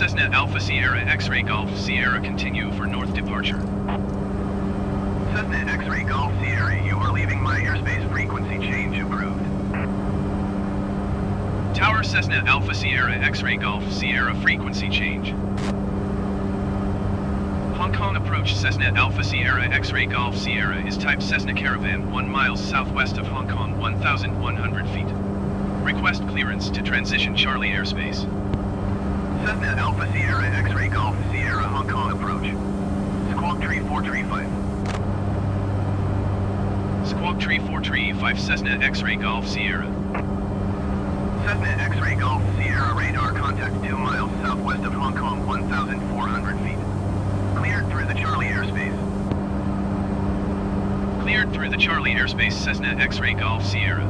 Cessna Alpha Sierra X-Ray Golf Sierra continue for north departure. Cessna X-Ray Golf Sierra, you are leaving my airspace. Frequency change approved. Tower Cessna Alpha Sierra X-Ray Golf Sierra frequency change. Hong Kong approach Cessna Alpha Sierra X-Ray Golf Sierra is type Cessna Caravan 1 miles southwest of Hong Kong 1,100 feet. Request clearance to transition Charlie airspace. Cessna Alpha Sierra X-Ray Golf Sierra Hong Kong approach. Squawk Tree 435. Squawk Tree 435 Cessna X-Ray Golf Sierra. Cessna X-Ray Golf Sierra radar contact 2 miles southwest of Hong Kong 1,400 feet. Cleared through the Charlie airspace. Cleared through the Charlie airspace Cessna X-Ray Golf Sierra.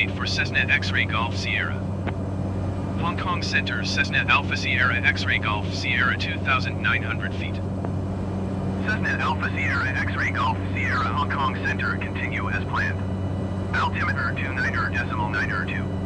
125 decimal 8 for Cessna X-Ray Golf Sierra. Hong Kong Center, Cessna Alpha Sierra X-Ray Golf Sierra 2,900 feet. Cessna Alpha Sierra X-Ray Golf Sierra Hong Kong Center continue as planned. Altimeter 29er decimal 9er 2.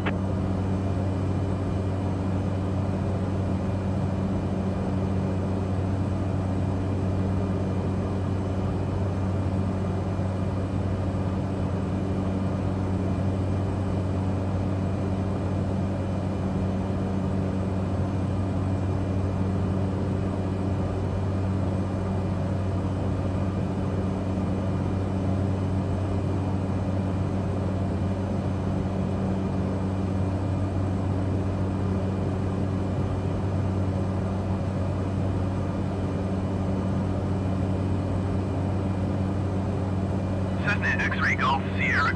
Cessna X-Ray Golf Sierra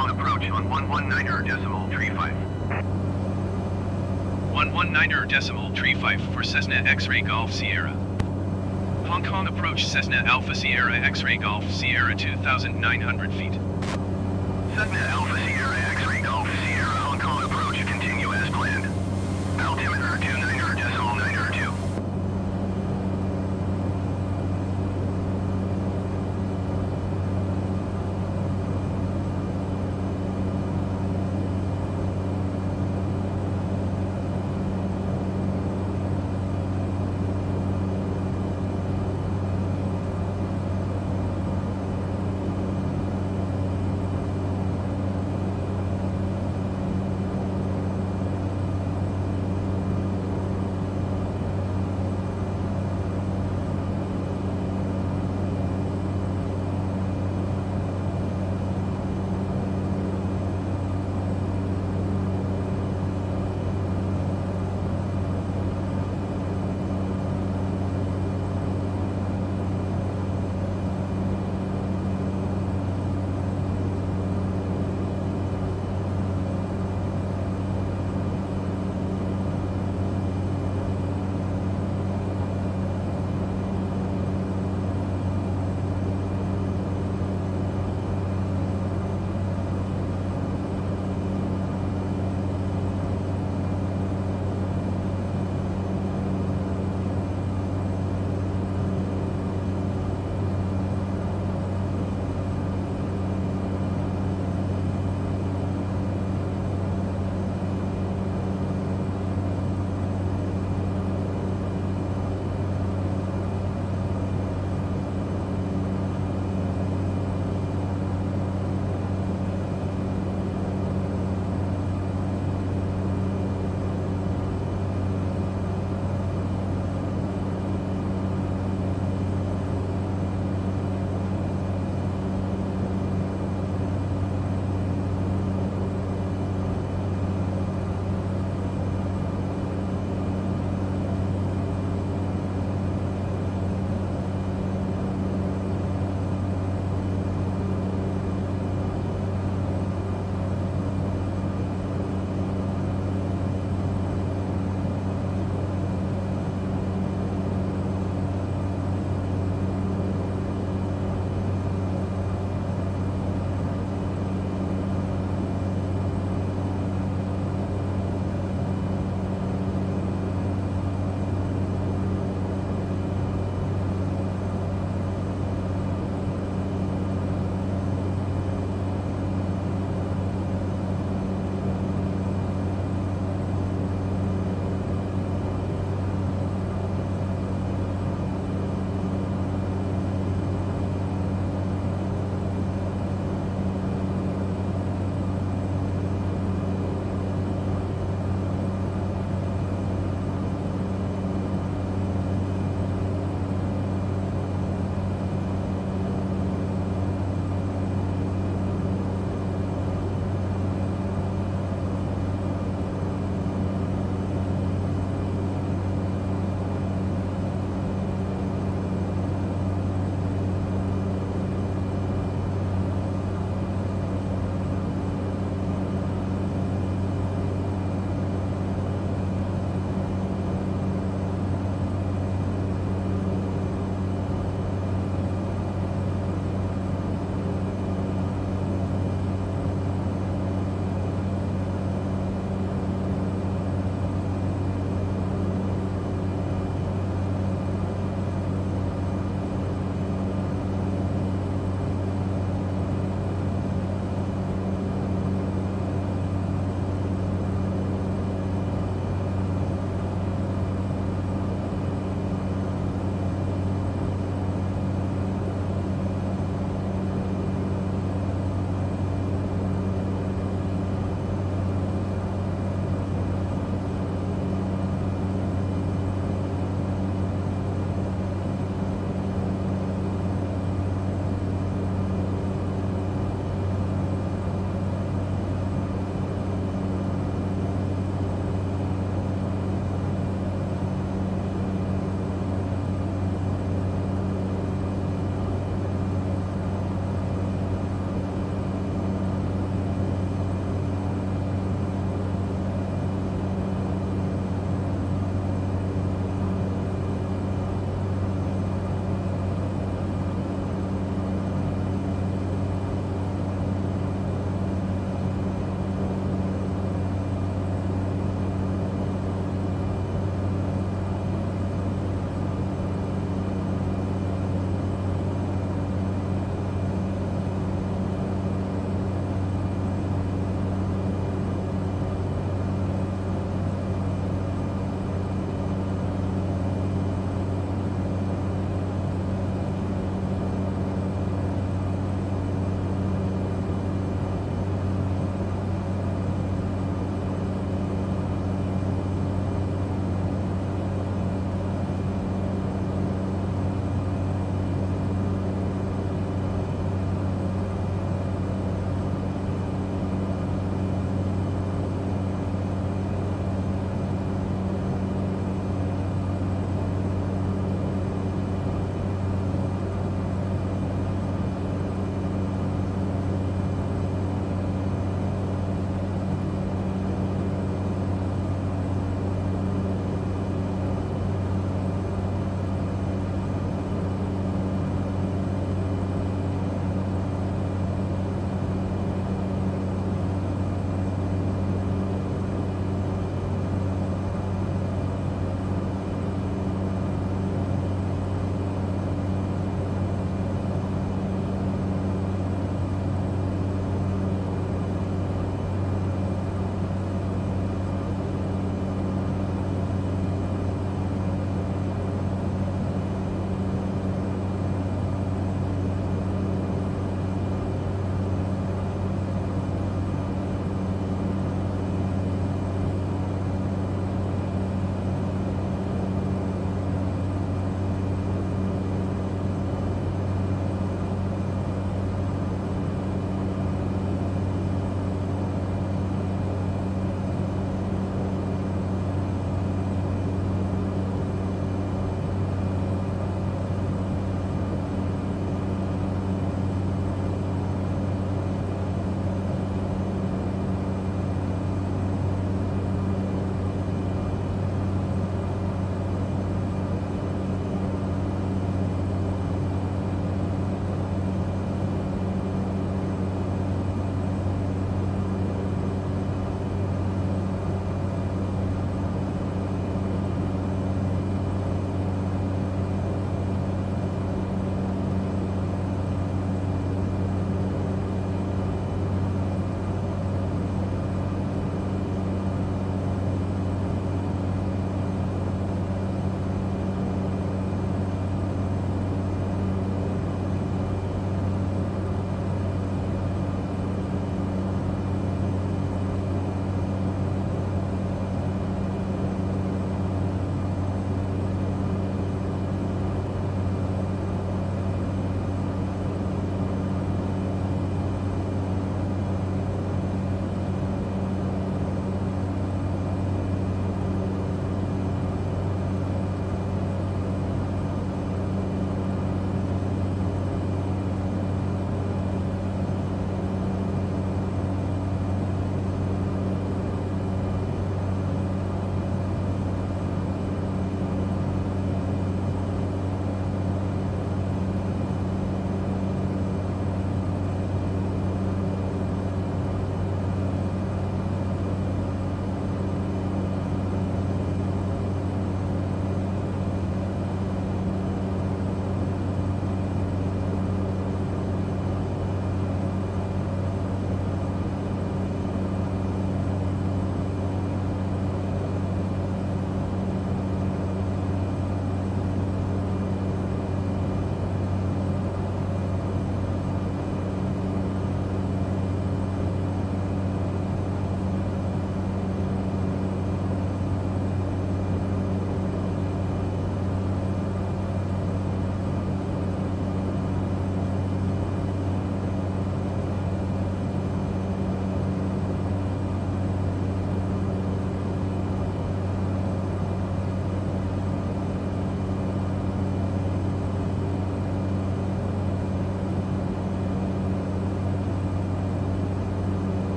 Kong approach on 119er decimal 35. 119er decimal 35 for Cessna X-Ray Golf Sierra. Hong Kong approach Cessna Alpha Sierra X-Ray Golf Sierra 2,900 feet. Cessna Alpha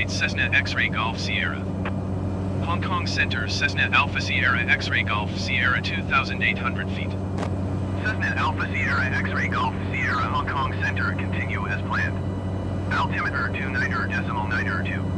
125 decimal 8 Cessna X-ray Golf Sierra. Hong Kong Center Cessna Alpha Sierra X-ray Golf Sierra 2,800 feet. Cessna Alpha Sierra X-ray Golf Sierra Hong Kong Center continue as planned. Altimeter 29er decimal 9er 2.